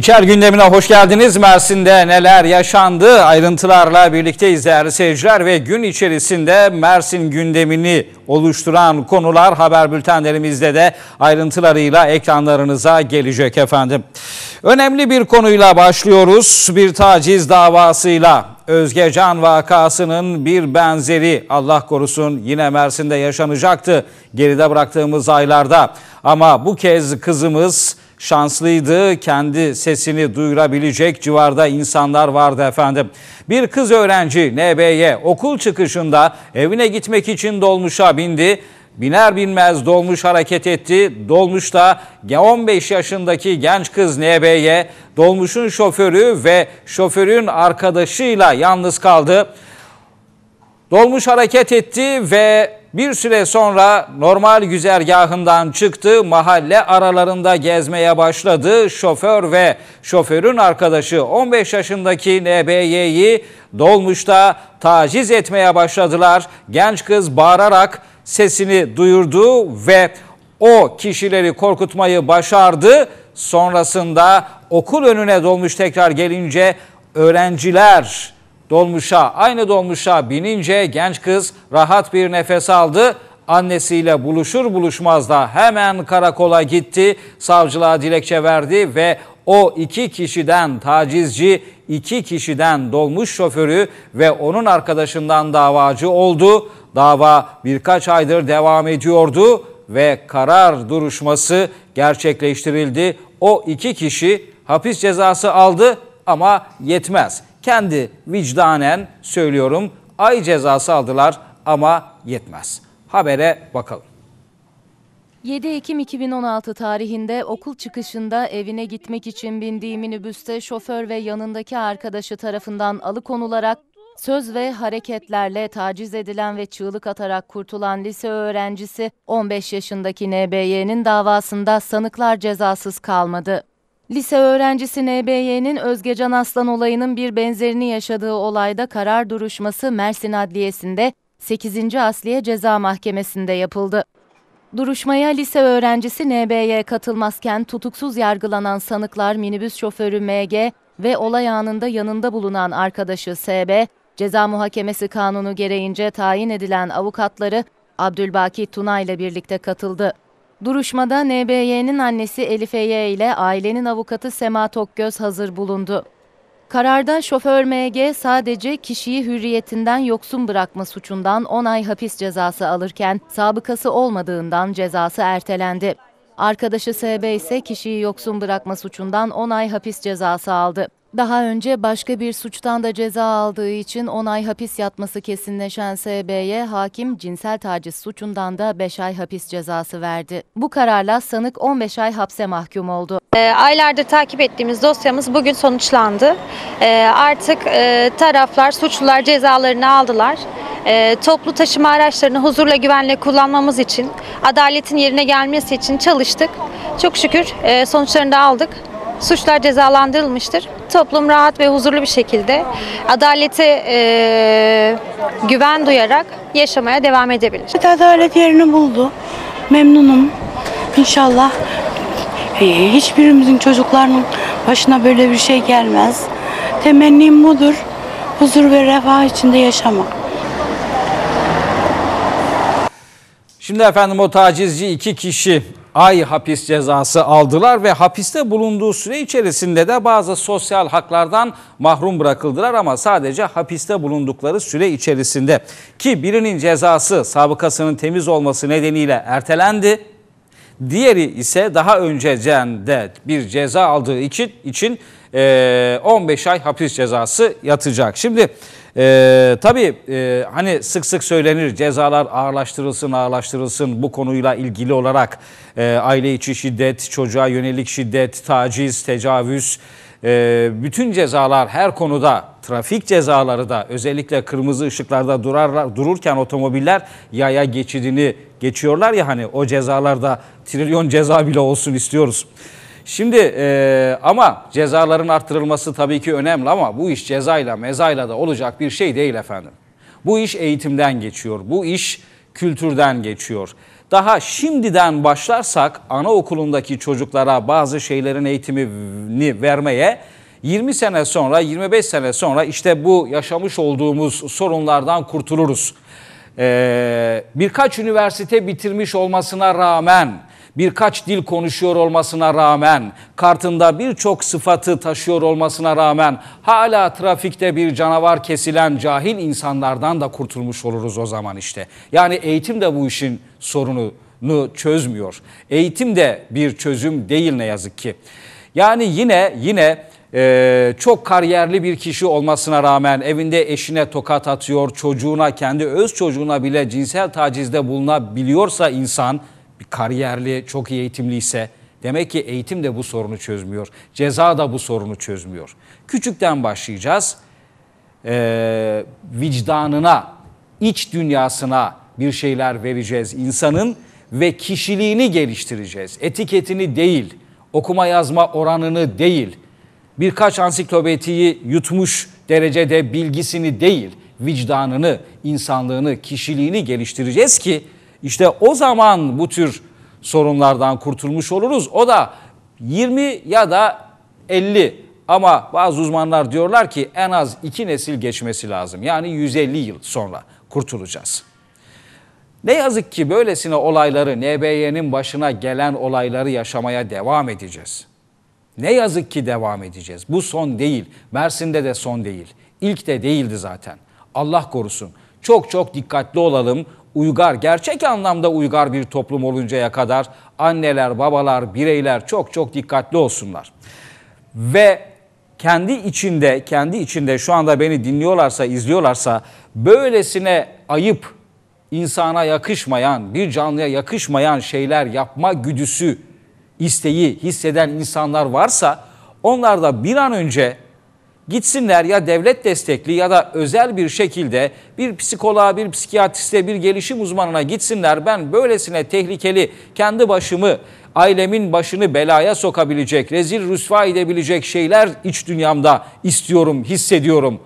İçer gündemine hoş geldiniz. Mersin'de neler yaşandı ayrıntılarla birlikteyiz değerli seyirciler ve gün içerisinde Mersin gündemini oluşturan konular haber bültenlerimizde de ayrıntılarıyla ekranlarınıza gelecek efendim. Önemli bir konuyla başlıyoruz. Bir taciz davasıyla Özgecan vakasının bir benzeri Allah korusun yine Mersin'de yaşanacaktı geride bıraktığımız aylarda. Ama bu kez kızımız şanslıydı. Kendi sesini duyurabilecek civarda insanlar vardı efendim. Bir kız öğrenci NB'ye okul çıkışında evine gitmek için dolmuşa bindi. Biner binmez dolmuş hareket etti. Dolmuşta 15 yaşındaki genç kız NB'ye dolmuşun şoförü ve şoförün arkadaşıyla yalnız kaldı. Dolmuş hareket etti ve bir süre sonra normal güzergahından çıktı, mahalle aralarında gezmeye başladı. Şoför ve şoförün arkadaşı 15 yaşındaki NBY'yi dolmuşta taciz etmeye başladılar. Genç kız bağırarak sesini duyurdu ve o kişileri korkutmayı başardı. Sonrasında okul önüne dolmuş tekrar gelince öğrenciler dolmuşa aynı dolmuşa binince genç kız rahat bir nefes aldı. Annesiyle buluşur buluşmaz da hemen karakola gitti. Savcılığa dilekçe verdi ve o iki kişiden tacizci iki kişiden dolmuş şoförü ve onun arkadaşından davacı oldu. Dava birkaç aydır devam ediyordu ve karar duruşması gerçekleştirildi. O iki kişi hapis cezası aldı ama yetmez. Kendi vicdanen söylüyorum ay cezası aldılar ama yetmez. Habere bakalım. 7 Ekim 2016 tarihinde okul çıkışında evine gitmek için bindiği minibüste şoför ve yanındaki arkadaşı tarafından alıkonularak söz ve hareketlerle taciz edilen ve çığlık atarak kurtulan lise öğrencisi 15 yaşındaki NBY'nin davasında sanıklar cezasız kalmadı. Lise öğrencisi NBY'nin Özgecan Aslan olayının bir benzerini yaşadığı olayda karar duruşması Mersin Adliyesi'nde 8. Asliye Ceza Mahkemesi'nde yapıldı. Duruşmaya lise öğrencisi NB'ye katılmazken tutuksuz yargılanan sanıklar minibüs şoförü MG ve olay anında yanında bulunan arkadaşı SB, ceza muhakemesi kanunu gereğince tayin edilen avukatları Abdülbaki Tuna ile birlikte katıldı. Duruşmada NBY'nin annesi Elif Eye ile ailenin avukatı Sema Tokgöz hazır bulundu. Kararda şoför MG sadece kişiyi hürriyetinden yoksun bırakma suçundan 10 ay hapis cezası alırken sabıkası olmadığından cezası ertelendi. Arkadaşı SB ise kişiyi yoksun bırakma suçundan 10 ay hapis cezası aldı. Daha önce başka bir suçtan da ceza aldığı için 10 ay hapis yatması kesinleşen SB'ye hakim cinsel taciz suçundan da 5 ay hapis cezası verdi. Bu kararla sanık 15 ay hapse mahkum oldu. E, aylardır takip ettiğimiz dosyamız bugün sonuçlandı. E, artık e, taraflar, suçlular cezalarını aldılar. E, toplu taşıma araçlarını huzurla güvenle kullanmamız için, adaletin yerine gelmesi için çalıştık. Çok şükür e, sonuçlarını da aldık suçlar cezalandırılmıştır. Toplum rahat ve huzurlu bir şekilde adalete e, güven duyarak yaşamaya devam edebilir. Adalet yerini buldu. Memnunum. İnşallah e, hiçbirimizin çocuklarının başına böyle bir şey gelmez. Temennim budur. Huzur ve refah içinde yaşamak. Şimdi efendim o tacizci iki kişi ay hapis cezası aldılar ve hapiste bulunduğu süre içerisinde de bazı sosyal haklardan mahrum bırakıldılar ama sadece hapiste bulundukları süre içerisinde ki birinin cezası sabıkasının temiz olması nedeniyle ertelendi. Diğeri ise daha önceden de bir ceza aldığı için için 15 ay hapis cezası yatacak. Şimdi ee, tabii e, hani sık sık söylenir cezalar ağırlaştırılsın ağırlaştırılsın bu konuyla ilgili olarak e, aile içi şiddet, çocuğa yönelik şiddet, taciz, tecavüz e, bütün cezalar her konuda trafik cezaları da özellikle kırmızı ışıklarda durarlar, dururken otomobiller yaya geçidini geçiyorlar ya hani o cezalarda trilyon ceza bile olsun istiyoruz. Şimdi e, ama cezaların arttırılması tabii ki önemli ama bu iş cezayla mezayla da olacak bir şey değil efendim. Bu iş eğitimden geçiyor. Bu iş kültürden geçiyor. daha şimdiden başlarsak anaokulundaki çocuklara bazı şeylerin eğitimini vermeye 20 sene sonra 25 sene sonra işte bu yaşamış olduğumuz sorunlardan kurtuluruz. Ee, birkaç üniversite bitirmiş olmasına rağmen birkaç dil konuşuyor olmasına rağmen, kartında birçok sıfatı taşıyor olmasına rağmen hala trafikte bir canavar kesilen cahil insanlardan da kurtulmuş oluruz o zaman işte. Yani eğitim de bu işin sorununu çözmüyor. Eğitim de bir çözüm değil ne yazık ki. Yani yine yine e, çok kariyerli bir kişi olmasına rağmen evinde eşine tokat atıyor, çocuğuna, kendi öz çocuğuna bile cinsel tacizde bulunabiliyorsa insan bir kariyerli, çok iyi eğitimliyse demek ki eğitim de bu sorunu çözmüyor. Ceza da bu sorunu çözmüyor. Küçükten başlayacağız. Ee, vicdanına, iç dünyasına bir şeyler vereceğiz insanın ve kişiliğini geliştireceğiz. Etiketini değil, okuma yazma oranını değil, birkaç ansiklopediyi yutmuş derecede bilgisini değil, vicdanını, insanlığını, kişiliğini geliştireceğiz ki işte o zaman bu tür sorunlardan kurtulmuş oluruz. O da 20 ya da 50 ama bazı uzmanlar diyorlar ki en az iki nesil geçmesi lazım. Yani 150 yıl sonra kurtulacağız. Ne yazık ki böylesine olayları, NBY'nin başına gelen olayları yaşamaya devam edeceğiz. Ne yazık ki devam edeceğiz. Bu son değil. Mersin'de de son değil. İlk de değildi zaten. Allah korusun. Çok çok dikkatli olalım. Uygar, gerçek anlamda uygar bir toplum oluncaya kadar anneler, babalar, bireyler çok çok dikkatli olsunlar. Ve kendi içinde, kendi içinde şu anda beni dinliyorlarsa, izliyorlarsa böylesine ayıp, insana yakışmayan, bir canlıya yakışmayan şeyler yapma güdüsü, isteği hisseden insanlar varsa onlar da bir an önce gitsinler ya devlet destekli ya da özel bir şekilde bir psikoloğa, bir psikiyatriste, bir gelişim uzmanına gitsinler. Ben böylesine tehlikeli kendi başımı, ailemin başını belaya sokabilecek, rezil rüsva edebilecek şeyler iç dünyamda istiyorum, hissediyorum.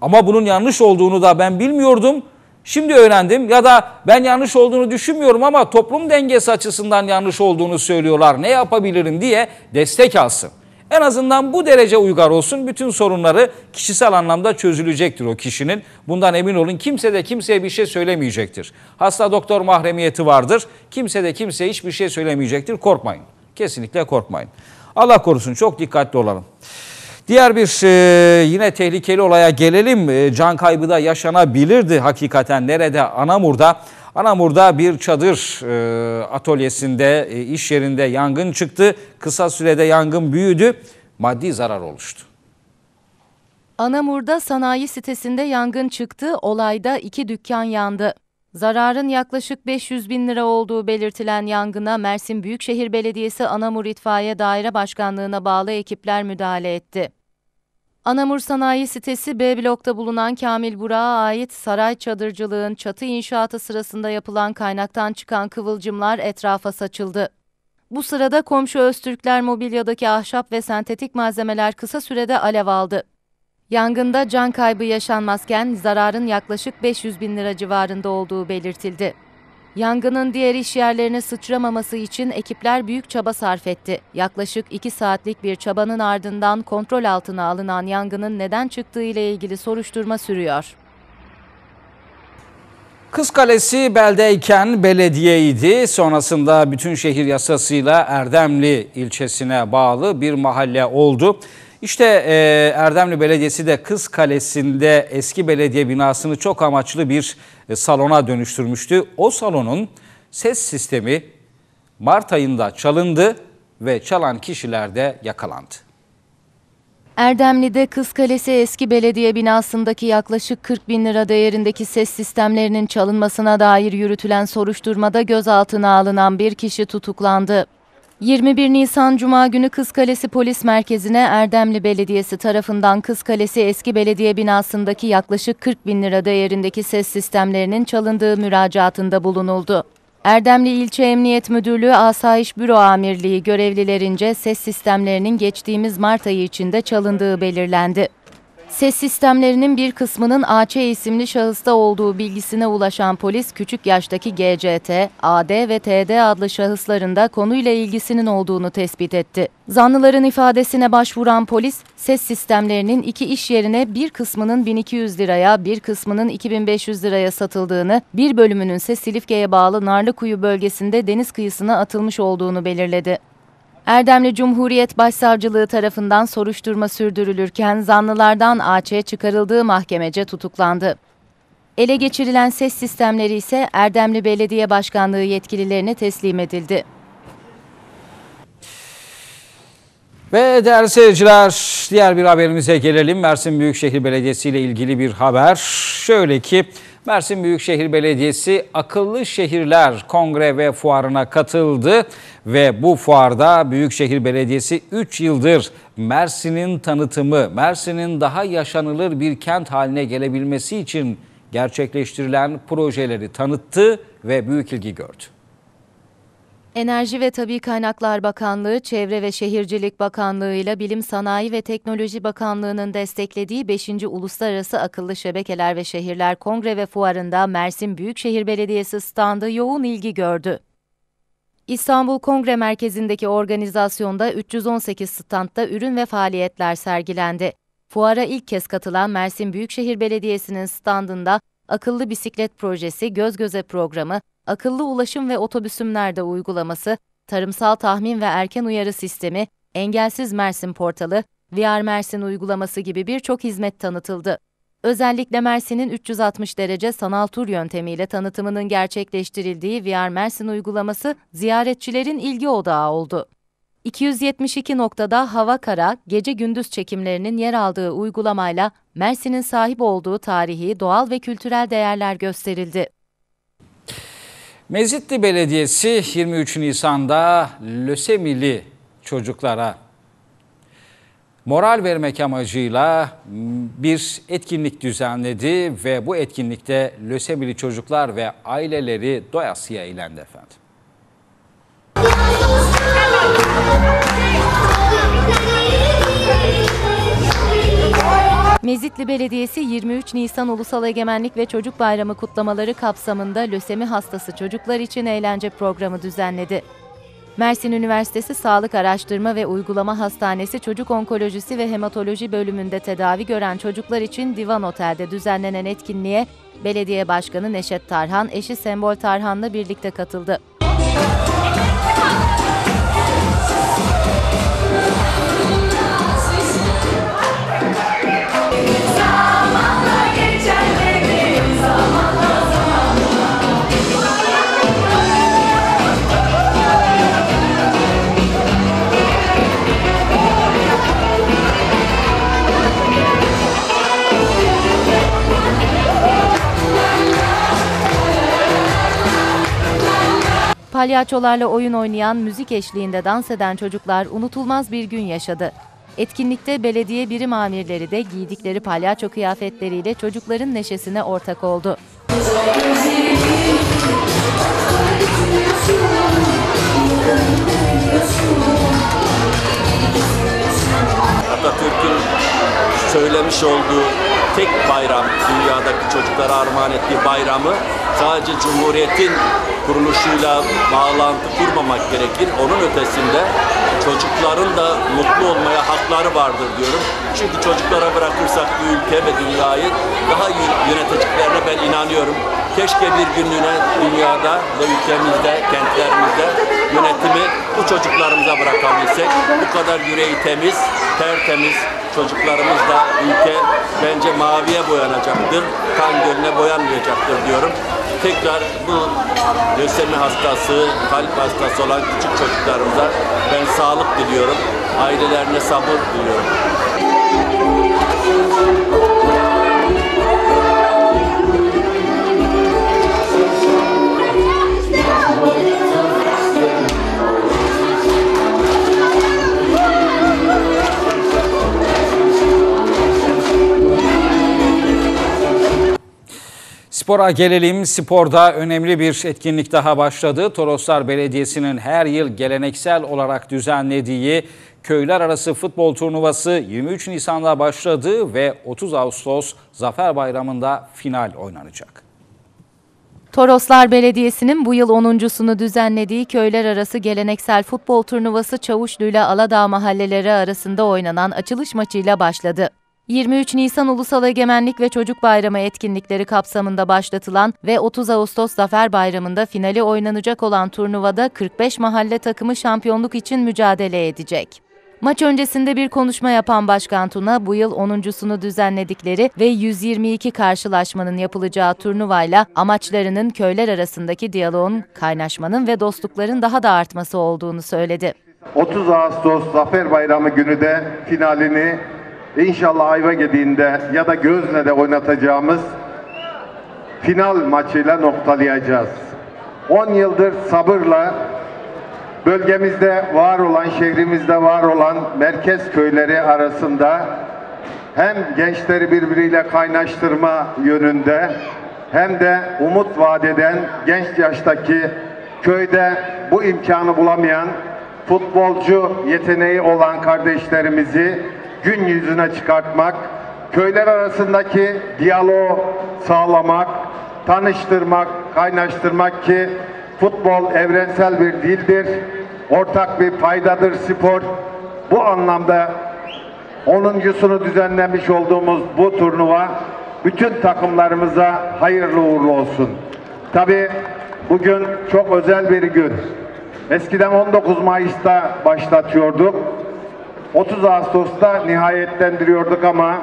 Ama bunun yanlış olduğunu da ben bilmiyordum. Şimdi öğrendim ya da ben yanlış olduğunu düşünmüyorum ama toplum dengesi açısından yanlış olduğunu söylüyorlar. Ne yapabilirim diye destek alsın. En azından bu derece uygar olsun. Bütün sorunları kişisel anlamda çözülecektir o kişinin. Bundan emin olun kimse de kimseye bir şey söylemeyecektir. Hasta doktor mahremiyeti vardır. Kimse de kimseye hiçbir şey söylemeyecektir. Korkmayın. Kesinlikle korkmayın. Allah korusun çok dikkatli olalım. Diğer bir e, yine tehlikeli olaya gelelim. E, can kaybı da yaşanabilirdi hakikaten. Nerede? Anamur'da. Anamur'da bir çadır e, atölyesinde, e, iş yerinde yangın çıktı. Kısa sürede yangın büyüdü. Maddi zarar oluştu. Anamur'da sanayi sitesinde yangın çıktı. Olayda iki dükkan yandı. Zararın yaklaşık 500 bin lira olduğu belirtilen yangına Mersin Büyükşehir Belediyesi Anamur İtfaiye Daire Başkanlığı'na bağlı ekipler müdahale etti. Anamur Sanayi Sitesi B blokta bulunan Kamil Burak'a ait saray çadırcılığın çatı inşaatı sırasında yapılan kaynaktan çıkan kıvılcımlar etrafa saçıldı. Bu sırada komşu Öztürkler mobilyadaki ahşap ve sentetik malzemeler kısa sürede alev aldı. Yangında can kaybı yaşanmazken zararın yaklaşık 500 bin lira civarında olduğu belirtildi. Yangının diğer iş yerlerine sıçramaması için ekipler büyük çaba sarf etti. Yaklaşık 2 saatlik bir çabanın ardından kontrol altına alınan yangının neden çıktığı ile ilgili soruşturma sürüyor. Kız Kalesi beldeyken belediyeydi. Sonrasında bütün şehir yasasıyla Erdemli ilçesine bağlı bir mahalle oldu. İşte e, Erdemli Belediyesi de Kız Kalesi'nde eski belediye binasını çok amaçlı bir e, salona dönüştürmüştü. O salonun ses sistemi Mart ayında çalındı ve çalan kişiler de yakalandı. Erdemli'de Kız Kalesi eski belediye binasındaki yaklaşık 40 bin lira değerindeki ses sistemlerinin çalınmasına dair yürütülen soruşturmada gözaltına alınan bir kişi tutuklandı. 21 Nisan Cuma günü Kız Kalesi Polis Merkezi'ne Erdemli Belediyesi tarafından Kız Kalesi eski belediye binasındaki yaklaşık 40 bin lira değerindeki ses sistemlerinin çalındığı müracaatında bulunuldu. Erdemli İlçe Emniyet Müdürlüğü Asayiş Büro Amirliği görevlilerince ses sistemlerinin geçtiğimiz Mart ayı içinde çalındığı belirlendi. Ses sistemlerinin bir kısmının AC isimli şahısta olduğu bilgisine ulaşan polis küçük yaştaki GCT, AD ve TD adlı şahısların da konuyla ilgisinin olduğunu tespit etti. Zanlıların ifadesine başvuran polis, ses sistemlerinin iki iş yerine bir kısmının 1200 liraya, bir kısmının 2500 liraya satıldığını, bir bölümünün ise Silifke'ye bağlı Narlıkuyu bölgesinde deniz kıyısına atılmış olduğunu belirledi. Erdemli Cumhuriyet Başsavcılığı tarafından soruşturma sürdürülürken zanlılardan AC çıkarıldığı mahkemece tutuklandı. Ele geçirilen ses sistemleri ise Erdemli Belediye Başkanlığı yetkililerine teslim edildi. Ve değerli seyirciler diğer bir haberimize gelelim. Mersin Büyükşehir Belediyesi ile ilgili bir haber. Şöyle ki Mersin Büyükşehir Belediyesi Akıllı Şehirler Kongre ve Fuarına katıldı ve bu fuarda Büyükşehir Belediyesi 3 yıldır Mersin'in tanıtımı, Mersin'in daha yaşanılır bir kent haline gelebilmesi için gerçekleştirilen projeleri tanıttı ve büyük ilgi gördü. Enerji ve Tabi Kaynaklar Bakanlığı, Çevre ve Şehircilik Bakanlığı ile Bilim Sanayi ve Teknoloji Bakanlığı'nın desteklediği 5. Uluslararası Akıllı Şebekeler ve Şehirler Kongre ve Fuarı'nda Mersin Büyükşehir Belediyesi standı yoğun ilgi gördü. İstanbul Kongre Merkezi'ndeki organizasyonda 318 standta ürün ve faaliyetler sergilendi. Fuara ilk kez katılan Mersin Büyükşehir Belediyesi'nin standında akıllı bisiklet projesi, göz göze programı, akıllı ulaşım ve otobüsümlerde uygulaması, tarımsal tahmin ve erken uyarı sistemi, engelsiz Mersin portalı, VR Mersin uygulaması gibi birçok hizmet tanıtıldı. Özellikle Mersin'in 360 derece sanal tur yöntemiyle tanıtımının gerçekleştirildiği VR Mersin uygulaması ziyaretçilerin ilgi odağı oldu. 272 noktada hava kara, gece gündüz çekimlerinin yer aldığı uygulamayla Mersin'in sahip olduğu tarihi, doğal ve kültürel değerler gösterildi. Mezitli Belediyesi 23 Nisan'da lösemili çocuklara moral vermek amacıyla bir etkinlik düzenledi ve bu etkinlikte lösemili çocuklar ve aileleri doyasıya eğlendi efendim. Mezitli Belediyesi 23 Nisan Ulusal Egemenlik ve Çocuk Bayramı kutlamaları kapsamında lösemi hastası çocuklar için eğlence programı düzenledi. Mersin Üniversitesi Sağlık Araştırma ve Uygulama Hastanesi Çocuk Onkolojisi ve Hematoloji bölümünde tedavi gören çocuklar için Divan Otel'de düzenlenen etkinliğe Belediye Başkanı Neşet Tarhan, eşi Sembol Tarhan'la birlikte katıldı. Palyaçolarla oyun oynayan, müzik eşliğinde dans eden çocuklar unutulmaz bir gün yaşadı. Etkinlikte belediye birim amirleri de giydikleri palyaço kıyafetleriyle çocukların neşesine ortak oldu. Atatürk'ün söylemiş olduğu tek bayram, dünyadaki çocuklara armağan ettiği bayramı sadece Cumhuriyet'in kuruluşuyla bağlantı kurmamak gerekir. Onun ötesinde çocukların da mutlu olmaya hakları vardır diyorum. Çünkü çocuklara bırakırsak bu ülke ve dünyayı daha iyi yöneteceklerine ben inanıyorum. Keşke bir günlüğüne dünyada ve ülkemizde, kentlerimizde yönetimi bu çocuklarımıza bırakabilsek. Bu kadar yüreği temiz, tertemiz çocuklarımızla ülke bence maviye boyanacaktır. Kan gölüne boyanmayacaktır diyorum. Tekrar bu lösemi hastası, kalp hastası olan küçük çocuklarımıza ben sağlık diliyorum. Ailelerine sabır diliyorum. Spora gelelim. Sporda önemli bir etkinlik daha başladı. Toroslar Belediyesi'nin her yıl geleneksel olarak düzenlediği köyler arası futbol turnuvası 23 Nisan'da başladı ve 30 Ağustos Zafer Bayramı'nda final oynanacak. Toroslar Belediyesi'nin bu yıl 10.sunu düzenlediği köyler arası geleneksel futbol turnuvası Çavuşlu ile Aladağ mahalleleri arasında oynanan açılış maçıyla başladı. 23 Nisan Ulusal Egemenlik ve Çocuk Bayramı etkinlikleri kapsamında başlatılan ve 30 Ağustos Zafer Bayramı'nda finali oynanacak olan turnuvada 45 mahalle takımı şampiyonluk için mücadele edecek. Maç öncesinde bir konuşma yapan Başkan Tuna, bu yıl 10.sunu düzenledikleri ve 122 karşılaşmanın yapılacağı turnuvayla amaçlarının köyler arasındaki diyaloğun, kaynaşmanın ve dostlukların daha da artması olduğunu söyledi. 30 Ağustos Zafer Bayramı günü de finalini inşallah Ayvagedi'nde ya da Gözne'de oynatacağımız final maçıyla noktalayacağız. 10 yıldır sabırla bölgemizde var olan, şehrimizde var olan merkez köyleri arasında hem gençleri birbiriyle kaynaştırma yönünde hem de umut vadeden genç yaştaki köyde bu imkanı bulamayan futbolcu yeteneği olan kardeşlerimizi gün yüzüne çıkartmak, köyler arasındaki diyaloğu sağlamak, tanıştırmak, kaynaştırmak ki futbol evrensel bir dildir, ortak bir paydadır spor. Bu anlamda 10.sunu düzenlemiş olduğumuz bu turnuva bütün takımlarımıza hayırlı uğurlu olsun. Tabii bugün çok özel bir gün. Eskiden 19 Mayıs'ta başlatıyorduk. 30 Ağustos'ta nihayetlendiriyorduk ama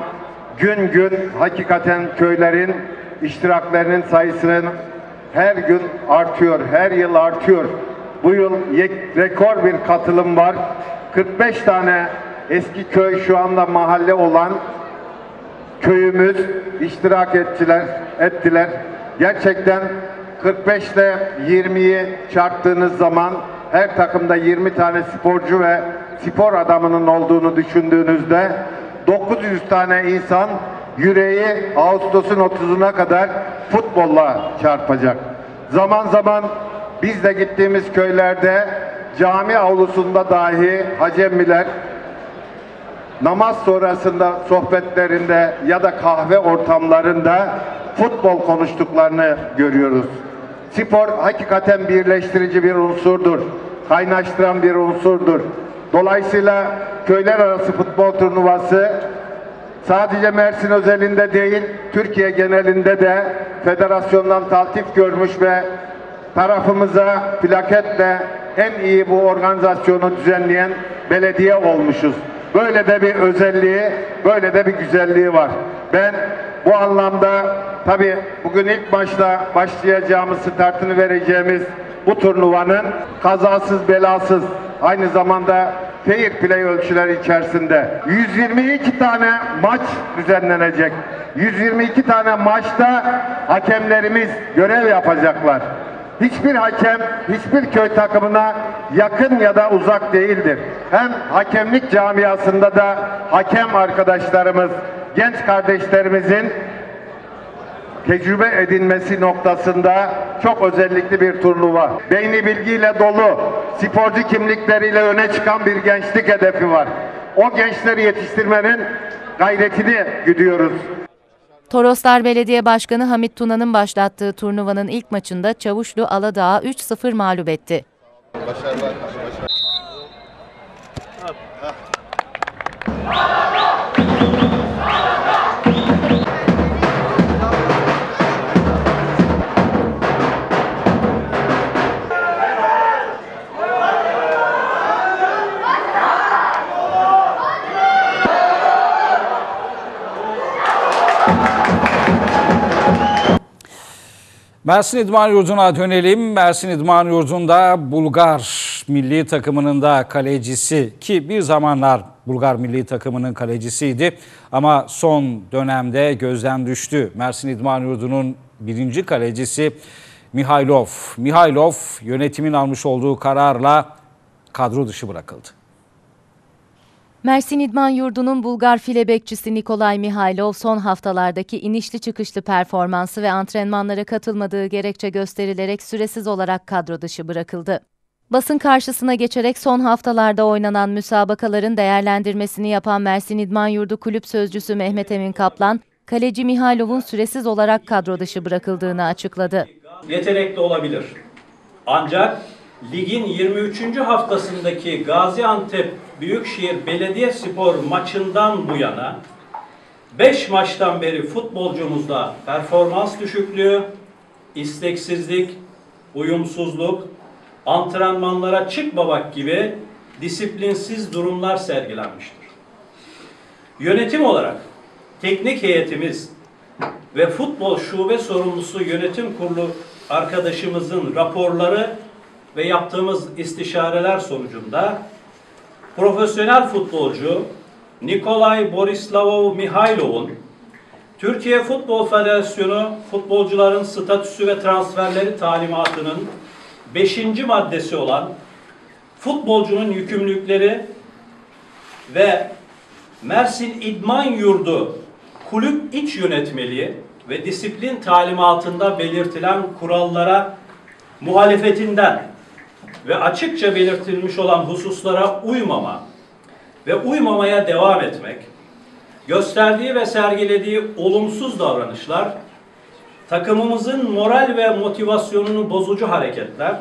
gün gün hakikaten köylerin iştiraklerinin sayısının her gün artıyor, her yıl artıyor. Bu yıl rekor bir katılım var. 45 tane eski köy şu anda mahalle olan köyümüz iştirak ettiler, ettiler. Gerçekten 45 ile 20'yi çarptığınız zaman her takımda 20 tane sporcu ve spor adamının olduğunu düşündüğünüzde 900 tane insan yüreği Ağustos'un 30'una kadar futbolla çarpacak. Zaman zaman biz de gittiğimiz köylerde cami avlusunda dahi hacemmiler namaz sonrasında sohbetlerinde ya da kahve ortamlarında futbol konuştuklarını görüyoruz. Spor hakikaten birleştirici bir unsurdur. Kaynaştıran bir unsurdur. Dolayısıyla köyler arası futbol turnuvası sadece Mersin özelinde değil, Türkiye genelinde de federasyondan taltif görmüş ve tarafımıza plaketle en iyi bu organizasyonu düzenleyen belediye olmuşuz. Böyle de bir özelliği, böyle de bir güzelliği var. Ben bu anlamda tabii bugün ilk başta başlayacağımız startını vereceğimiz bu turnuvanın kazasız belasız aynı zamanda fair play ölçüleri içerisinde 122 tane maç düzenlenecek. 122 tane maçta hakemlerimiz görev yapacaklar. Hiçbir hakem hiçbir köy takımına yakın ya da uzak değildir. Hem hakemlik camiasında da hakem arkadaşlarımız, genç kardeşlerimizin tecrübe edinmesi noktasında çok özellikli bir turnuva. Beyni bilgiyle dolu, sporcu kimlikleriyle öne çıkan bir gençlik hedefi var. O gençleri yetiştirmenin gayretini güdüyoruz. Toroslar Belediye Başkanı Hamit Tuna'nın başlattığı turnuvanın ilk maçında Çavuşlu Aladağ'ı 3-0 mağlup etti. Mersin İdman Yurdu'na dönelim. Mersin İdman Yurdu'nda Bulgar milli takımının da kalecisi ki bir zamanlar Bulgar milli takımının kalecisiydi ama son dönemde gözden düştü. Mersin İdman Yurdu'nun birinci kalecisi Mihailov. Mihailov yönetimin almış olduğu kararla kadro dışı bırakıldı. Mersin İdman Yurdu'nun Bulgar file bekçisi Nikolay Mihailov son haftalardaki inişli çıkışlı performansı ve antrenmanlara katılmadığı gerekçe gösterilerek süresiz olarak kadro dışı bırakıldı. Basın karşısına geçerek son haftalarda oynanan müsabakaların değerlendirmesini yapan Mersin İdman Yurdu Kulüp Sözcüsü Mehmet Emin Kaplan, kaleci Mihailov'un süresiz olarak kadro dışı bırakıldığını açıkladı. yetenekli olabilir. Ancak ligin 23. haftasındaki Gaziantep Büyükşehir Belediyespor maçından bu yana 5 maçtan beri futbolcumuzda performans düşüklüğü, isteksizlik, uyumsuzluk, antrenmanlara çıkmamak gibi disiplinsiz durumlar sergilenmiştir. Yönetim olarak teknik heyetimiz ve futbol şube sorumlusu yönetim kurulu arkadaşımızın raporları ve yaptığımız istişareler sonucunda profesyonel futbolcu Nikolay Borislavov Mihailov'un Türkiye Futbol Federasyonu futbolcuların statüsü ve transferleri talimatının 5. maddesi olan futbolcunun yükümlülükleri ve Mersin İdman Yurdu kulüp iç yönetmeliği ve disiplin talimatında belirtilen kurallara muhalefetinden ve açıkça belirtilmiş olan hususlara uymama ve uymamaya devam etmek, gösterdiği ve sergilediği olumsuz davranışlar, takımımızın moral ve motivasyonunu bozucu hareketler,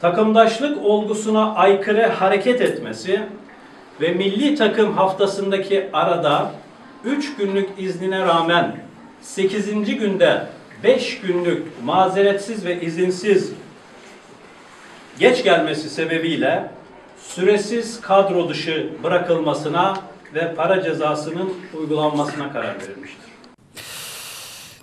takımdaşlık olgusuna aykırı hareket etmesi ve milli takım haftasındaki arada 3 günlük iznine rağmen 8. günde 5 günlük mazeretsiz ve izinsiz geç gelmesi sebebiyle süresiz kadro dışı bırakılmasına ve para cezasının uygulanmasına karar verilmiştir.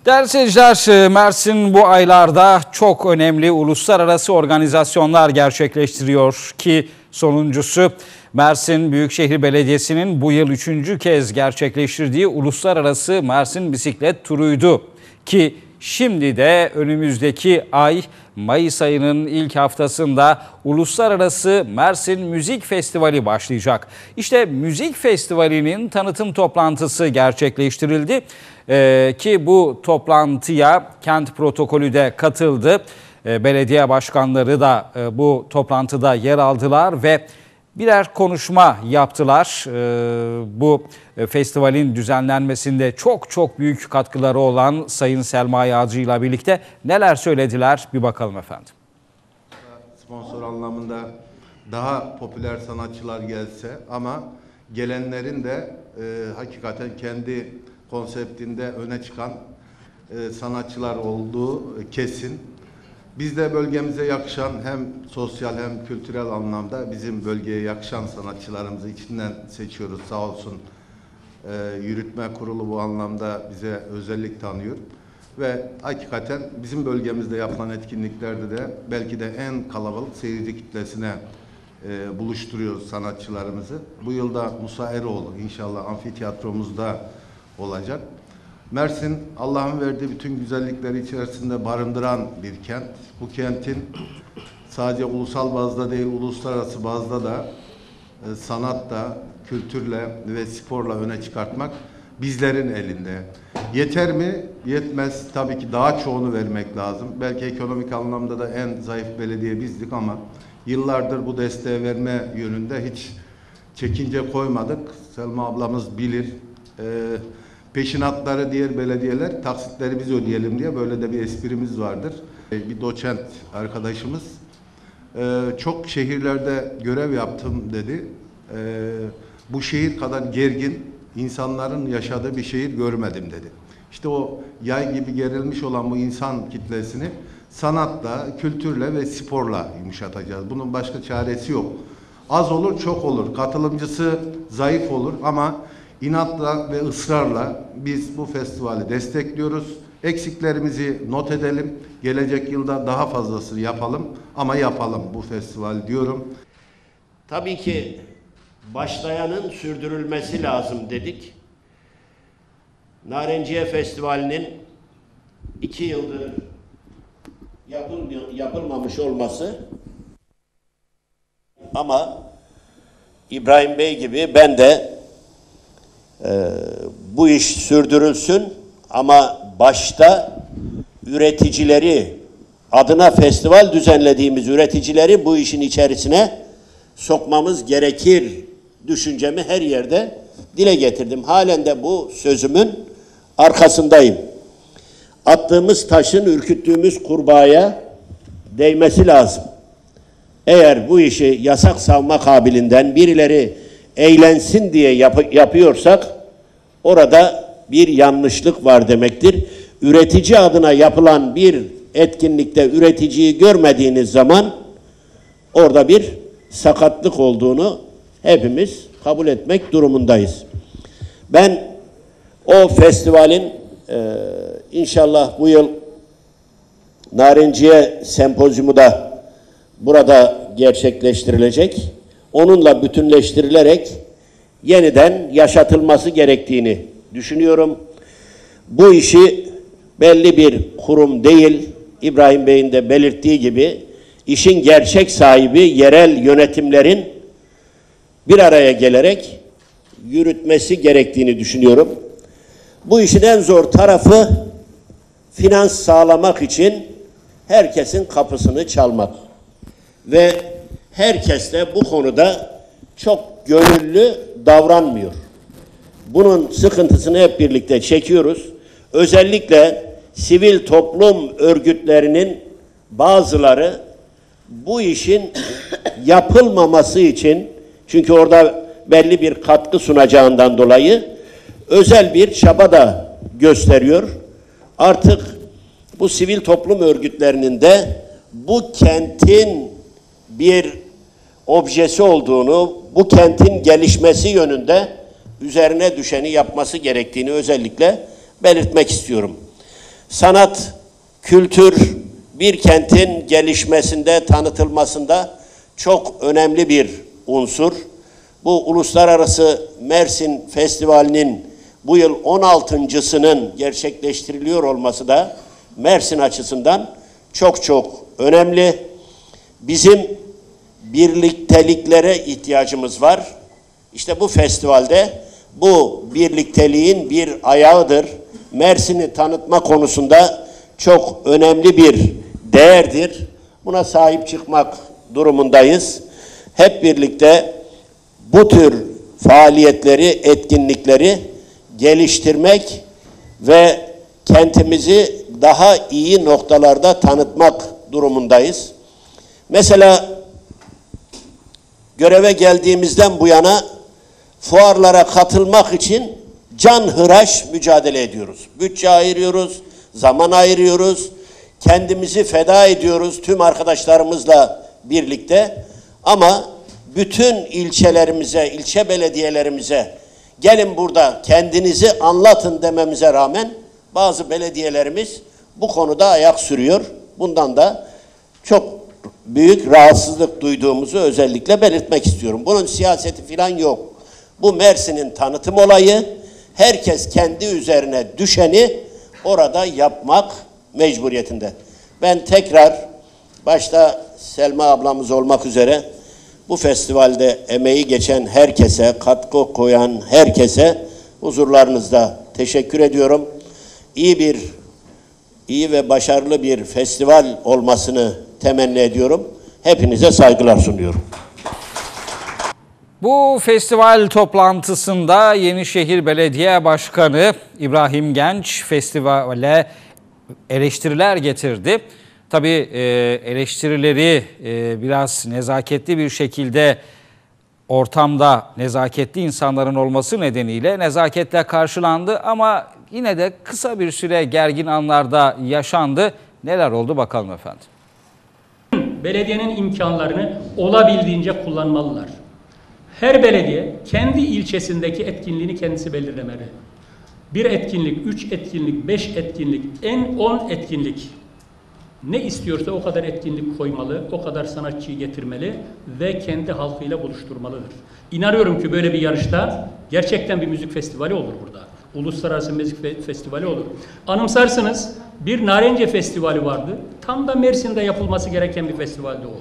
Değerli seyirciler, Mersin bu aylarda çok önemli uluslararası organizasyonlar gerçekleştiriyor ki sonuncusu Mersin Büyükşehir Belediyesi'nin bu yıl üçüncü kez gerçekleştirdiği uluslararası Mersin bisiklet turuydu ki şimdi de önümüzdeki ay Mayıs ayının ilk haftasında Uluslararası Mersin Müzik Festivali başlayacak. İşte müzik festivalinin tanıtım toplantısı gerçekleştirildi Ee, ki bu toplantıya kent protokolü de katıldı. Ee, belediye başkanları da e, bu toplantıda yer aldılar ve birer konuşma yaptılar. Ee, bu e, festivalin düzenlenmesinde çok çok büyük katkıları olan Sayın Selma Yağcı ile birlikte neler söylediler bir bakalım efendim. sponsor anlamında daha popüler sanatçılar gelse ama gelenlerin de e, hakikaten kendi konseptinde öne çıkan e, sanatçılar olduğu kesin. Biz de bölgemize yakışan hem sosyal hem kültürel anlamda bizim bölgeye yakışan sanatçılarımızı içinden seçiyoruz sağ olsun. E, yürütme kurulu bu anlamda bize özellik tanıyor. Ve hakikaten bizim bölgemizde yapılan etkinliklerde de belki de en kalabalık seyirci kitlesine e, buluşturuyoruz sanatçılarımızı. Bu yılda Musa Eroğlu inşallah amfiteyatromuzda olacak. Mersin Allah'ın verdiği bütün güzellikleri içerisinde barındıran bir kent. Bu kentin sadece ulusal bazda değil uluslararası bazda da e, sanatla, kültürle ve sporla öne çıkartmak bizlerin elinde. Yeter mi? Yetmez. Tabii ki daha çoğunu vermek lazım. Belki ekonomik anlamda da en zayıf belediye bizdik ama yıllardır bu desteği verme yönünde hiç çekince koymadık. Selma ablamız bilir. Ee, peşinatları diğer belediyeler, taksitleri biz ödeyelim diye böyle de bir esprimiz vardır. Ee, bir doçent arkadaşımız ee, çok şehirlerde görev yaptım dedi. Ee, bu şehir kadar gergin insanların yaşadığı bir şehir görmedim dedi. İşte o yay gibi gerilmiş olan bu insan kitlesini sanatla, kültürle ve sporla yumuşatacağız. Bunun başka çaresi yok. Az olur, çok olur. Katılımcısı zayıf olur ama inatla ve ısrarla biz bu festivali destekliyoruz. Eksiklerimizi not edelim. Gelecek yılda daha fazlasını yapalım ama yapalım bu festivali diyorum. Tabii ki başlayanın sürdürülmesi lazım dedik. Narenciye Festivali'nin iki yıldır yapıl- yapılmamış olması ama İbrahim Bey gibi ben de e, bu iş sürdürülsün ama başta üreticileri adına festival düzenlediğimiz üreticileri bu işin içerisine sokmamız gerekir düşüncemi her yerde dile getirdim. Halen de bu sözümün arkasındayım. Attığımız taşın ürküttüğümüz kurbağaya değmesi lazım. Eğer bu işi yasak savma kabilinden birileri eğlensin diye yap- yapıyorsak orada bir yanlışlık var demektir. Üretici adına yapılan bir etkinlikte üreticiyi görmediğiniz zaman orada bir sakatlık olduğunu hepimiz kabul etmek durumundayız. Ben o festivalin e, inşallah bu yıl Narenciye sempozyumu da burada gerçekleştirilecek. Onunla bütünleştirilerek yeniden yaşatılması gerektiğini düşünüyorum. Bu işi belli bir kurum değil, İbrahim Bey'in de belirttiği gibi işin gerçek sahibi yerel yönetimlerin bir araya gelerek yürütmesi gerektiğini düşünüyorum. Bu işin en zor tarafı finans sağlamak için herkesin kapısını çalmak. Ve herkes de bu konuda çok gönüllü davranmıyor. Bunun sıkıntısını hep birlikte çekiyoruz. Özellikle sivil toplum örgütlerinin bazıları bu işin yapılmaması için çünkü orada belli bir katkı sunacağından dolayı özel bir çaba da gösteriyor. Artık bu sivil toplum örgütlerinin de bu kentin bir objesi olduğunu, bu kentin gelişmesi yönünde üzerine düşeni yapması gerektiğini özellikle belirtmek istiyorum. Sanat, kültür bir kentin gelişmesinde, tanıtılmasında çok önemli bir unsur. Bu uluslararası Mersin Festivali'nin bu yıl 16.sının gerçekleştiriliyor olması da Mersin açısından çok çok önemli. Bizim birlikteliklere ihtiyacımız var. İşte bu festivalde bu birlikteliğin bir ayağıdır. Mersin'i tanıtma konusunda çok önemli bir değerdir. Buna sahip çıkmak durumundayız. Hep birlikte bu tür faaliyetleri, etkinlikleri geliştirmek ve kentimizi daha iyi noktalarda tanıtmak durumundayız. Mesela göreve geldiğimizden bu yana fuarlara katılmak için can hıraş mücadele ediyoruz. Bütçe ayırıyoruz, zaman ayırıyoruz, kendimizi feda ediyoruz tüm arkadaşlarımızla birlikte. Ama bütün ilçelerimize, ilçe belediyelerimize gelin burada kendinizi anlatın dememize rağmen bazı belediyelerimiz bu konuda ayak sürüyor. Bundan da çok büyük rahatsızlık duyduğumuzu özellikle belirtmek istiyorum. Bunun siyaseti falan yok. Bu Mersin'in tanıtım olayı. Herkes kendi üzerine düşeni orada yapmak mecburiyetinde. Ben tekrar başta Selma ablamız olmak üzere bu festivalde emeği geçen herkese, katkı koyan herkese huzurlarınızda teşekkür ediyorum. İyi bir, iyi ve başarılı bir festival olmasını temenni ediyorum. Hepinize saygılar sunuyorum. Bu festival toplantısında Yenişehir Belediye Başkanı İbrahim Genç festivale eleştiriler getirdi. Tabii e, eleştirileri e, biraz nezaketli bir şekilde ortamda nezaketli insanların olması nedeniyle nezaketle karşılandı ama yine de kısa bir süre gergin anlarda yaşandı. Neler oldu bakalım efendim. Belediyenin imkanlarını olabildiğince kullanmalılar. Her belediye kendi ilçesindeki etkinliğini kendisi belirlemeli. Bir etkinlik, üç etkinlik, beş etkinlik, en on etkinlik. Ne istiyorsa o kadar etkinlik koymalı, o kadar sanatçıyı getirmeli ve kendi halkıyla buluşturmalıdır. İnanıyorum ki böyle bir yarışta gerçekten bir müzik festivali olur burada. Uluslararası Müzik Fe- Festivali olur. Anımsarsınız bir Narenciye Festivali vardı. Tam da Mersin'de yapılması gereken bir festivaldi o.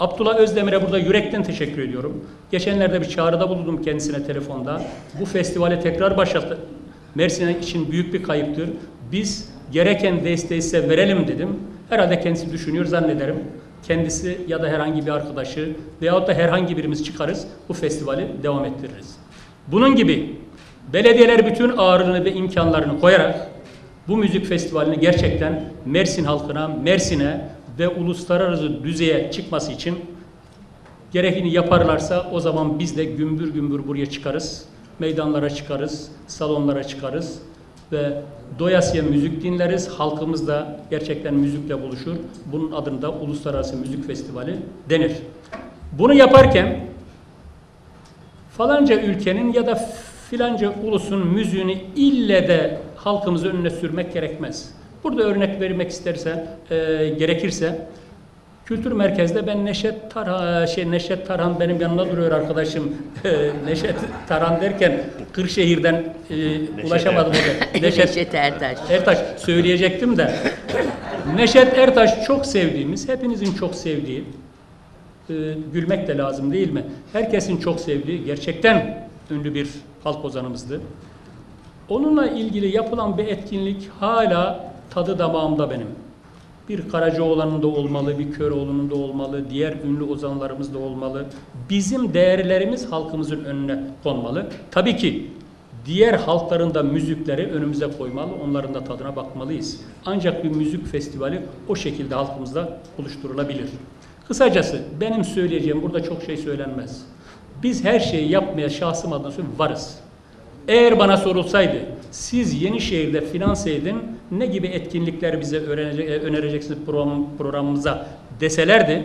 Abdullah Özdemir'e burada yürekten teşekkür ediyorum. Geçenlerde bir çağrıda bulundum kendisine telefonda. Bu festivale tekrar başlattı. Mersin için büyük bir kayıptır. Biz gereken desteği size verelim dedim. Herhalde kendisi düşünüyor zannederim. Kendisi ya da herhangi bir arkadaşı veyahut da herhangi birimiz çıkarız bu festivali devam ettiririz. Bunun gibi belediyeler bütün ağırlığını ve imkanlarını koyarak bu müzik festivalini gerçekten Mersin halkına, Mersin'e ve uluslararası düzeye çıkması için gerekeni yaparlarsa o zaman biz de gümbür gümbür buraya çıkarız. Meydanlara çıkarız, salonlara çıkarız ve doyasıya müzik dinleriz. Halkımız da gerçekten müzikle buluşur. Bunun adını da Uluslararası Müzik Festivali denir. Bunu yaparken falanca ülkenin ya da filanca ulusun müziğini ille de halkımızın önüne sürmek gerekmez. Burada örnek vermek isterse, e, gerekirse Kültür merkezde ben Neşet Tarhan, şey Neşet Tarhan benim yanımda duruyor arkadaşım. E, Neşet Tarhan derken Kırşehir'den e, ulaşamadım oraya. Neşet Ertaş. Ertaş söyleyecektim de. Neşet Ertaş çok sevdiğimiz, hepinizin çok sevdiği, e, gülmek de lazım değil mi? Herkesin çok sevdiği, gerçekten ünlü bir halk ozanımızdı. Onunla ilgili yapılan bir etkinlik hala tadı damağımda benim. Bir Karacaoğlan'ın da olmalı, bir Köroğlu'nun da olmalı, diğer ünlü ozanlarımız da olmalı. Bizim değerlerimiz halkımızın önüne konmalı. Tabii ki diğer halkların da müzikleri önümüze koymalı, onların da tadına bakmalıyız. Ancak bir müzik festivali o şekilde halkımızda oluşturulabilir. Kısacası benim söyleyeceğim burada çok şey söylenmez. Biz her şeyi yapmaya şahsım adına söylüyorum varız. Eğer bana sorulsaydı siz Yenişehir'de finanse edin ne gibi etkinlikler bize öğrenecek, e, önereceksiniz program, programımıza deselerdi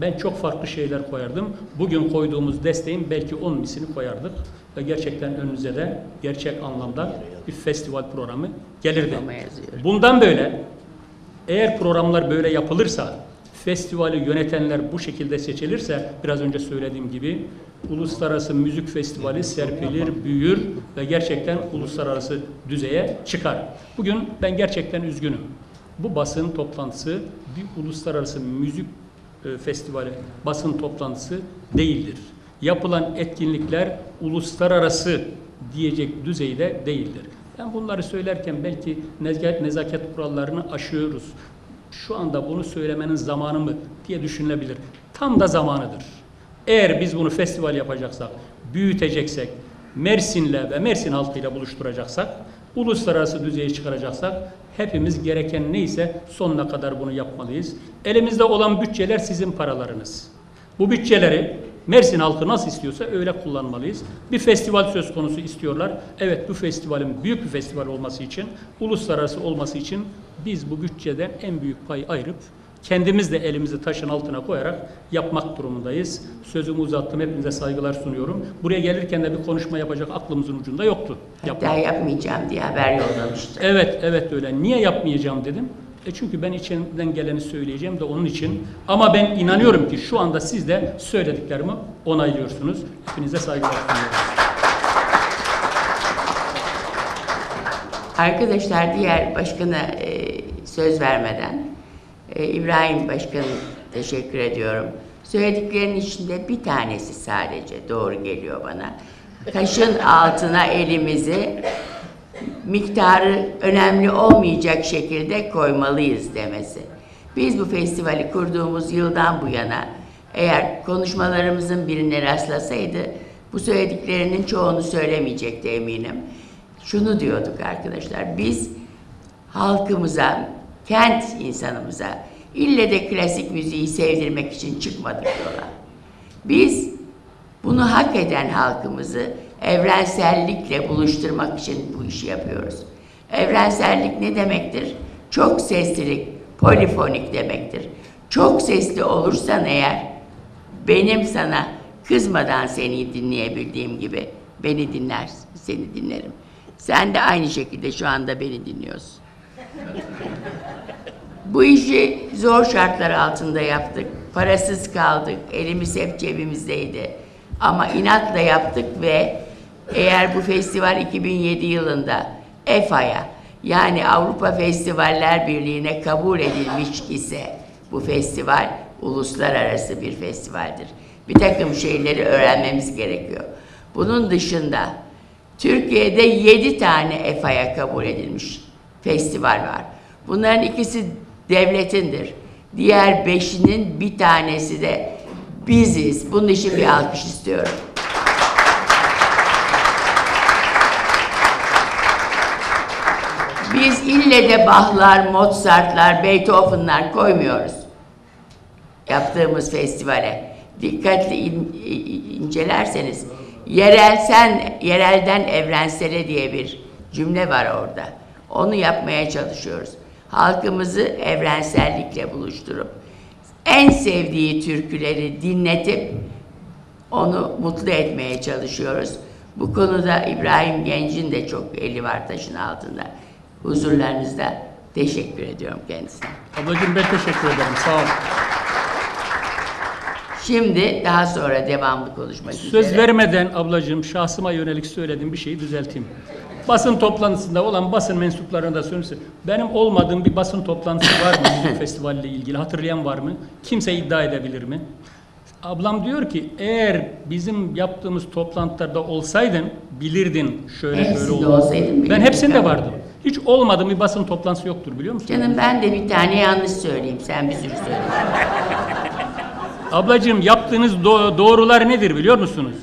ben çok farklı şeyler koyardım. Bugün koyduğumuz desteğin belki 10 misini koyardık ve gerçekten önünüze de gerçek anlamda bir festival programı gelirdi. Bundan böyle eğer programlar böyle yapılırsa, festivali yönetenler bu şekilde seçilirse, biraz önce söylediğim gibi uluslararası müzik festivali serpilir, büyür ve gerçekten uluslararası düzeye çıkar. Bugün ben gerçekten üzgünüm. Bu basın toplantısı bir uluslararası müzik e, festivali basın toplantısı değildir. Yapılan etkinlikler uluslararası diyecek düzeyde değildir. Ben bunları söylerken belki nezaket, nezaket kurallarını aşıyoruz. Şu anda bunu söylemenin zamanı mı diye düşünülebilir. Tam da zamanıdır. Eğer biz bunu festival yapacaksak, büyüteceksek, Mersin'le ve Mersin halkıyla buluşturacaksak, uluslararası düzeye çıkaracaksak hepimiz gereken neyse sonuna kadar bunu yapmalıyız. Elimizde olan bütçeler sizin paralarınız. Bu bütçeleri Mersin halkı nasıl istiyorsa öyle kullanmalıyız. Bir festival söz konusu istiyorlar. Evet bu festivalin büyük bir festival olması için, uluslararası olması için biz bu bütçeden en büyük pay ayırıp kendimiz de elimizi taşın altına koyarak yapmak durumundayız. Sözümü uzattım. Hepinize saygılar sunuyorum. Buraya gelirken de bir konuşma yapacak aklımızın ucunda yoktu. Hatta Yapmak. yapmayacağım diye haber yollamıştı. Evet, evet öyle. Niye yapmayacağım dedim. E çünkü ben içimden geleni söyleyeceğim de onun için. Ama ben inanıyorum ki şu anda siz de söylediklerimi onaylıyorsunuz. Hepinize saygılar sunuyorum. Arkadaşlar diğer başkana e, söz vermeden e, İbrahim Başkan teşekkür ediyorum. Söylediklerinin içinde bir tanesi sadece doğru geliyor bana. Kaşın altına elimizi miktarı önemli olmayacak şekilde koymalıyız demesi. Biz bu festivali kurduğumuz yıldan bu yana eğer konuşmalarımızın birine rastlasaydı bu söylediklerinin çoğunu söylemeyecekti eminim. Şunu diyorduk arkadaşlar, biz halkımıza, kent insanımıza ille de klasik müziği sevdirmek için çıkmadık yola. Biz bunu hak eden halkımızı evrensellikle buluşturmak için bu işi yapıyoruz. Evrensellik ne demektir? Çok seslilik, polifonik demektir. Çok sesli olursan eğer benim sana kızmadan seni dinleyebildiğim gibi beni dinlersin, seni dinlerim. Sen de aynı şekilde şu anda beni dinliyorsun. Bu işi zor şartlar altında yaptık. Parasız kaldık. Elimiz hep cebimizdeydi. Ama inatla yaptık ve eğer bu festival 2007 yılında EFA'ya yani Avrupa Festivaller Birliği'ne kabul edilmiş ise bu festival uluslararası bir festivaldir. Bir takım şeyleri öğrenmemiz gerekiyor. Bunun dışında Türkiye'de 7 tane EFA'ya kabul edilmiş festival var. Bunların ikisi devletindir. Diğer beşinin bir tanesi de biziz. Bunun için bir alkış istiyorum. Biz ille de Bach'lar, Mozart'lar, Beethoven'lar koymuyoruz. Yaptığımız festivale. Dikkatli in- incelerseniz yerelsen, yerelden evrensele diye bir cümle var orada. Onu yapmaya çalışıyoruz. Halkımızı evrensellikle buluşturup en sevdiği türküleri dinletip onu mutlu etmeye çalışıyoruz. Bu konuda İbrahim Genç'in de çok eli var taşın altında. Huzurlarınızda teşekkür ediyorum kendisine. Ablacığım ben teşekkür ederim. Sağ ol. Şimdi daha sonra devamlı konuşmak üzere. Söz vermeden ablacığım şahsıma yönelik söylediğim bir şeyi düzelteyim. Basın toplantısında olan basın mensuplarına da söylesin. Benim olmadığım bir basın toplantısı var mı müzik festivaliyle ilgili? Hatırlayan var mı? Kimse iddia edebilir mi? Ablam diyor ki eğer bizim yaptığımız toplantılarda olsaydın bilirdin şöyle Hepsinde şöyle olur. olsaydın Ben hepsinde vardım. Hiç olmadığım bir basın toplantısı yoktur biliyor musun? Canım ben de bir tane yanlış söyleyeyim. Sen bir sürü söyle. Ablacığım yaptığınız do- doğrular nedir biliyor musunuz?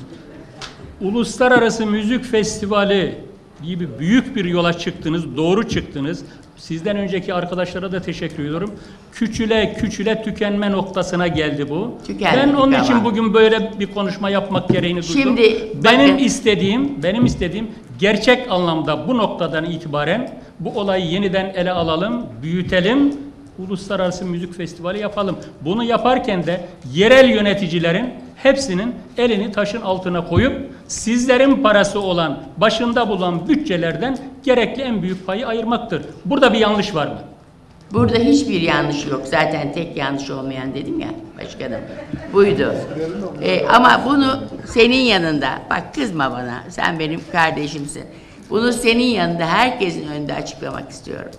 Uluslararası Müzik Festivali gibi büyük bir yola çıktınız, doğru çıktınız. Sizden önceki arkadaşlara da teşekkür ediyorum. Küçüle küçüle tükenme noktasına geldi bu. Tükendik ben onun için bugün böyle bir konuşma yapmak gereğini duydum. Şimdi benim bakın. istediğim, benim istediğim gerçek anlamda bu noktadan itibaren bu olayı yeniden ele alalım, büyütelim uluslararası müzik festivali yapalım. Bunu yaparken de yerel yöneticilerin hepsinin elini taşın altına koyup sizlerin parası olan, başında bulunan bütçelerden gerekli en büyük payı ayırmaktır. Burada bir yanlış var mı? Burada hiçbir yanlış yok. Zaten tek yanlış olmayan dedim ya başkanım. Buydu. Ee, ama bunu senin yanında, bak kızma bana, sen benim kardeşimsin. Bunu senin yanında herkesin önünde açıklamak istiyorum.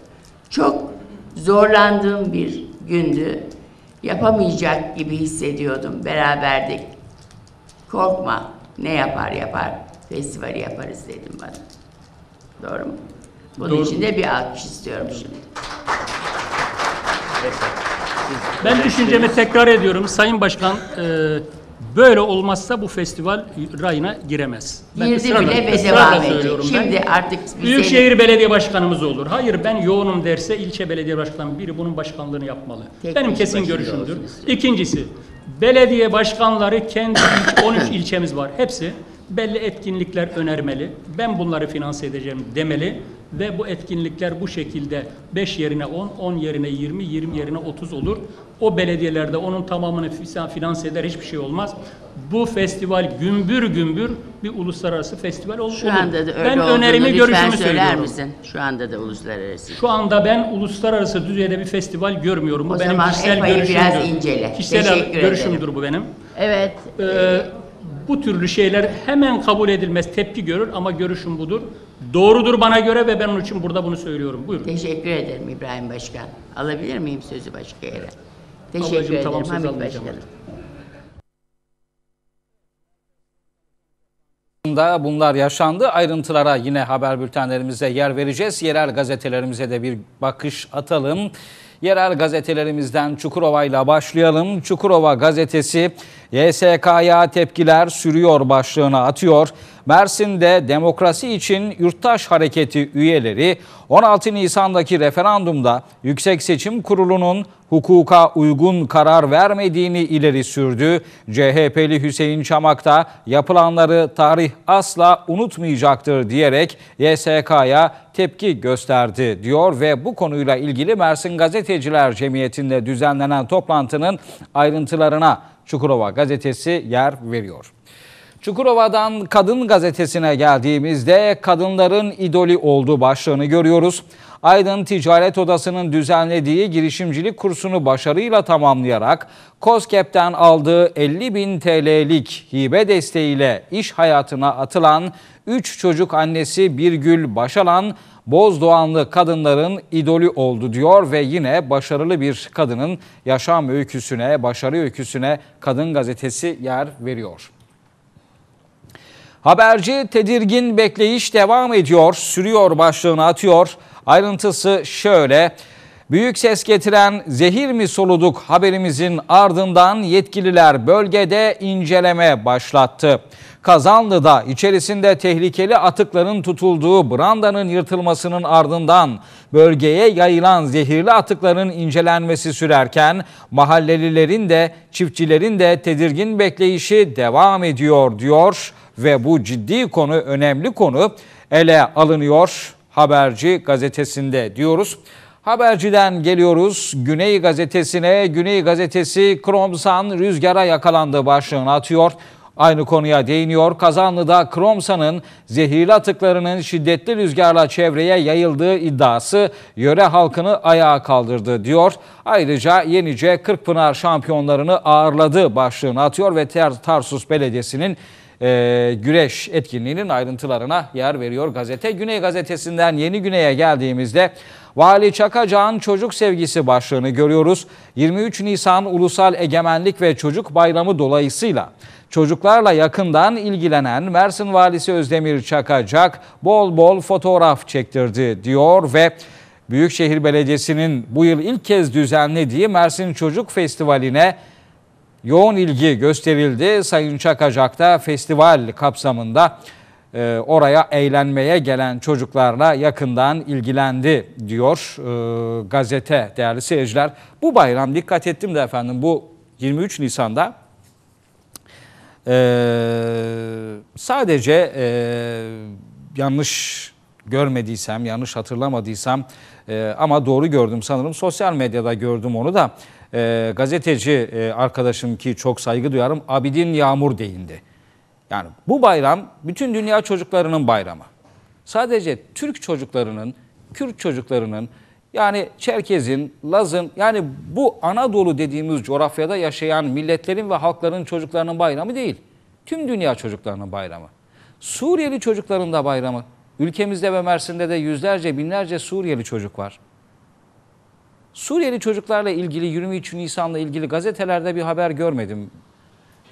Çok zorlandığım bir gündü. Yapamayacak gibi hissediyordum. Beraberdik. Korkma. Ne yapar yapar. Festivali yaparız dedim bana. Doğru mu? Bunun Doğru. için de bir alkış istiyorum şimdi. Ben düşüncemi tekrar ediyorum. Sayın Başkan e, böyle olmazsa bu festival rayına giremez. Ben Girdi ısrarla- bile ve devam edecek. ben. Şimdi artık biz Büyükşehir Belediye Başkanımız olur. Hayır ben yoğunum derse ilçe belediye başkanı biri bunun başkanlığını yapmalı. Tek Benim kesin görüşümdür. İkincisi belediye başkanları kendi ilç- 13 ilçemiz var. Hepsi belli etkinlikler önermeli. Ben bunları finanse edeceğim demeli ve bu etkinlikler bu şekilde 5 yerine 10, 10 yerine 20, 20 yerine 30 olur. O belediyelerde onun tamamını finanse eder hiçbir şey olmaz. Bu festival gümbür gümbür bir uluslararası festival ol- Şu olur. anda da öyle ben önerimi, görüşümü söyler söylüyorum. misin? Şu anda da uluslararası. Şu anda ben uluslararası düzeyde bir festival görmüyorum. Bu O benim zaman kişisel EPA'yı biraz incele. Kişisel Teşekkür görüşümdür ederim. bu benim. Evet. Ee, bu türlü şeyler hemen kabul edilmez, tepki görür ama görüşüm budur. Doğrudur bana göre ve ben onun için burada bunu söylüyorum. Buyurun. Teşekkür ederim İbrahim Başkan. Alabilir miyim sözü başka yere? Teşekkür Ablacığım, ederim tamam, Hamit. Başkanım. Da bunlar yaşandı. Ayrıntılara yine haber bültenlerimize yer vereceğiz. Yerel gazetelerimize de bir bakış atalım. Yerel gazetelerimizden Çukurova ile başlayalım. Çukurova gazetesi YSK'ya tepkiler sürüyor başlığını atıyor. Mersin'de demokrasi için yurttaş hareketi üyeleri 16 Nisan'daki referandumda Yüksek Seçim Kurulu'nun hukuka uygun karar vermediğini ileri sürdü. CHP'li Hüseyin Çamak da yapılanları tarih asla unutmayacaktır diyerek YSK'ya tepki gösterdi diyor ve bu konuyla ilgili Mersin Gazeteciler Cemiyeti'nde düzenlenen toplantının ayrıntılarına Çukurova gazetesi yer veriyor. Çukurova'dan Kadın Gazetesi'ne geldiğimizde kadınların idoli olduğu başlığını görüyoruz. Aydın Ticaret Odası'nın düzenlediği girişimcilik kursunu başarıyla tamamlayarak COSGAP'ten aldığı 50 bin TL'lik hibe desteğiyle iş hayatına atılan 3 çocuk annesi Birgül Başalan, Bozdoğanlı kadınların idolü oldu diyor ve yine başarılı bir kadının yaşam öyküsüne, başarı öyküsüne Kadın Gazetesi yer veriyor. Haberci tedirgin bekleyiş devam ediyor, sürüyor başlığını atıyor. Ayrıntısı şöyle. Büyük ses getiren zehir mi soluduk haberimizin ardından yetkililer bölgede inceleme başlattı. Kazanlı'da içerisinde tehlikeli atıkların tutulduğu brandanın yırtılmasının ardından bölgeye yayılan zehirli atıkların incelenmesi sürerken mahallelilerin de çiftçilerin de tedirgin bekleyişi devam ediyor diyor ve bu ciddi konu önemli konu ele alınıyor Haberci gazetesinde diyoruz. Haberciden geliyoruz Güney Gazetesi'ne. Güney Gazetesi Kromsan rüzgara yakalandı başlığını atıyor. Aynı konuya değiniyor. Kazanlı'da Kromsan'ın zehirli atıklarının şiddetli rüzgarla çevreye yayıldığı iddiası yöre halkını ayağa kaldırdı diyor. Ayrıca Yenice Kırkpınar şampiyonlarını ağırladı başlığını atıyor ve Tarsus Belediyesi'nin e, güreş etkinliğinin ayrıntılarına yer veriyor gazete. Güney gazetesinden Yeni Güney'e geldiğimizde Vali Çakacağ'ın çocuk sevgisi başlığını görüyoruz. 23 Nisan Ulusal Egemenlik ve Çocuk Bayramı dolayısıyla çocuklarla yakından ilgilenen Mersin Valisi Özdemir Çakacak bol bol fotoğraf çektirdi diyor ve Büyükşehir Belediyesi'nin bu yıl ilk kez düzenlediği Mersin Çocuk Festivali'ne yoğun ilgi gösterildi. Sayın Çakacak da festival kapsamında e, oraya eğlenmeye gelen çocuklarla yakından ilgilendi diyor e, gazete değerli seyirciler. Bu bayram dikkat ettim de efendim bu 23 Nisan'da e, sadece e, yanlış görmediysem, yanlış hatırlamadıysam e, ama doğru gördüm sanırım. Sosyal medyada gördüm onu da e, gazeteci e, arkadaşım ki çok saygı duyarım Abidin Yağmur değindi. Yani bu bayram bütün dünya çocuklarının bayramı. Sadece Türk çocuklarının, Kürt çocuklarının yani Çerkez'in, Laz'ın yani bu Anadolu dediğimiz coğrafyada yaşayan milletlerin ve halkların çocuklarının bayramı değil. Tüm dünya çocuklarının bayramı. Suriyeli çocukların da bayramı. Ülkemizde ve Mersin'de de yüzlerce binlerce Suriyeli çocuk var. Suriyeli çocuklarla ilgili 23 Nisan'la ilgili gazetelerde bir haber görmedim.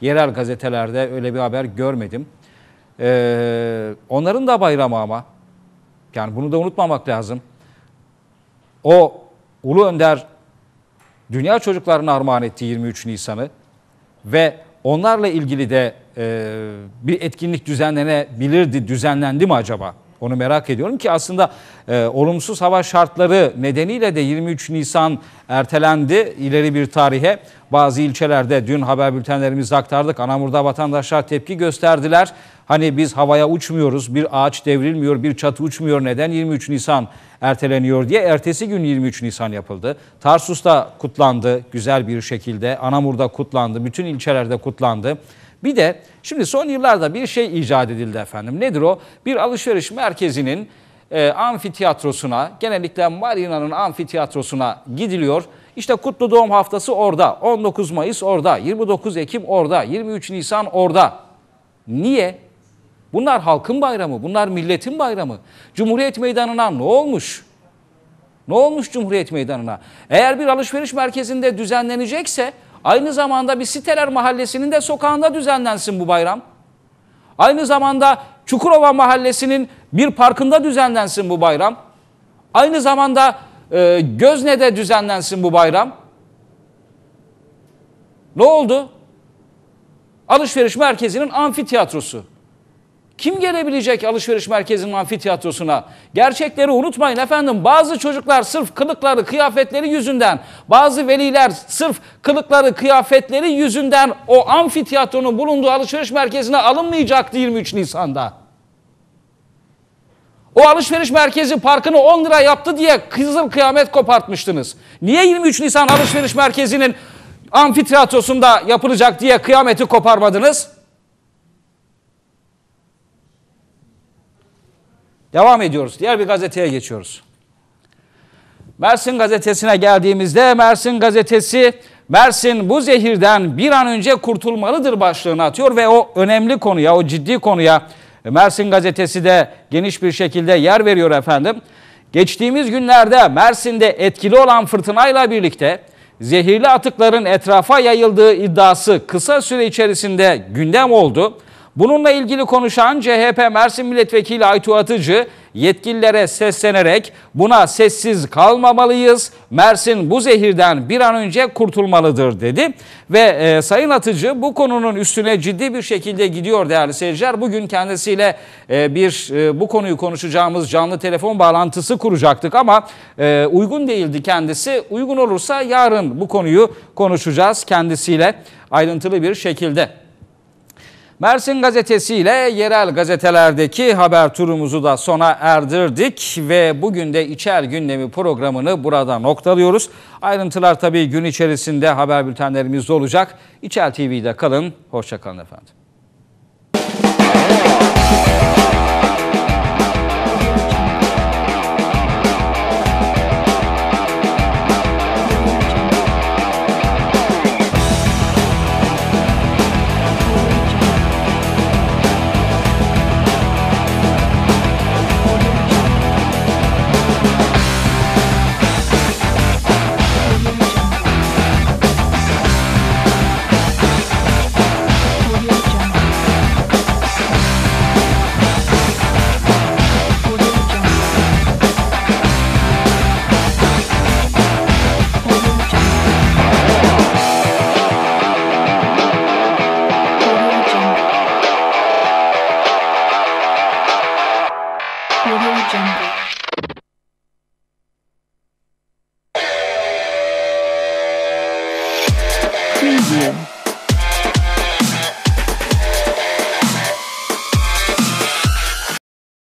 Yerel gazetelerde öyle bir haber görmedim. Ee, onların da bayramı ama. Yani bunu da unutmamak lazım. O Ulu Önder dünya çocuklarına armağan etti 23 Nisan'ı ve onlarla ilgili de e, bir etkinlik düzenlenebilirdi, düzenlendi mi acaba? Onu merak ediyorum ki aslında e, olumsuz hava şartları nedeniyle de 23 Nisan ertelendi ileri bir tarihe. Bazı ilçelerde dün haber bültenlerimizde aktardık. Anamur'da vatandaşlar tepki gösterdiler. Hani biz havaya uçmuyoruz, bir ağaç devrilmiyor, bir çatı uçmuyor. Neden 23 Nisan erteleniyor diye. Ertesi gün 23 Nisan yapıldı. Tarsus'ta kutlandı güzel bir şekilde. Anamur'da kutlandı, bütün ilçelerde kutlandı. Bir de şimdi son yıllarda bir şey icat edildi efendim. Nedir o? Bir alışveriş merkezinin e, amfiteyatrosuna, genellikle Marina'nın amfiteyatrosuna gidiliyor. İşte Kutlu Doğum Haftası orada, 19 Mayıs orada, 29 Ekim orada, 23 Nisan orada. Niye? Bunlar halkın bayramı, bunlar milletin bayramı. Cumhuriyet Meydanı'na ne olmuş? Ne olmuş Cumhuriyet Meydanı'na? Eğer bir alışveriş merkezinde düzenlenecekse Aynı zamanda bir Siteler Mahallesi'nin de sokağında düzenlensin bu bayram. Aynı zamanda Çukurova Mahallesi'nin bir parkında düzenlensin bu bayram. Aynı zamanda e, Gözne'de düzenlensin bu bayram. Ne oldu? Alışveriş merkezinin amfiteyatrosu. Kim gelebilecek alışveriş merkezinin amfiteyatrosuna? Gerçekleri unutmayın efendim. Bazı çocuklar sırf kılıkları, kıyafetleri yüzünden, bazı veliler sırf kılıkları, kıyafetleri yüzünden o amfiteyatronun bulunduğu alışveriş merkezine alınmayacaktı 23 Nisan'da. O alışveriş merkezi parkını 10 lira yaptı diye kızıl kıyamet kopartmıştınız. Niye 23 Nisan alışveriş merkezinin amfiteyatrosunda yapılacak diye kıyameti koparmadınız? Devam ediyoruz. Diğer bir gazeteye geçiyoruz. Mersin gazetesine geldiğimizde Mersin gazetesi Mersin bu zehirden bir an önce kurtulmalıdır başlığını atıyor ve o önemli konuya, o ciddi konuya Mersin gazetesi de geniş bir şekilde yer veriyor efendim. Geçtiğimiz günlerde Mersin'de etkili olan fırtınayla birlikte zehirli atıkların etrafa yayıldığı iddiası kısa süre içerisinde gündem oldu. Bununla ilgili konuşan CHP Mersin Milletvekili Aytu Atıcı yetkililere seslenerek buna sessiz kalmamalıyız. Mersin bu zehirden bir an önce kurtulmalıdır dedi. Ve e, Sayın Atıcı bu konunun üstüne ciddi bir şekilde gidiyor değerli seyirciler. Bugün kendisiyle e, bir e, bu konuyu konuşacağımız canlı telefon bağlantısı kuracaktık ama e, uygun değildi kendisi. Uygun olursa yarın bu konuyu konuşacağız kendisiyle ayrıntılı bir şekilde. Mersin Gazetesi ile yerel gazetelerdeki haber turumuzu da sona erdirdik ve bugün de İçer Gündemi programını burada noktalıyoruz. Ayrıntılar tabii gün içerisinde haber bültenlerimizde olacak. İçer TV'de kalın, hoşçakalın efendim.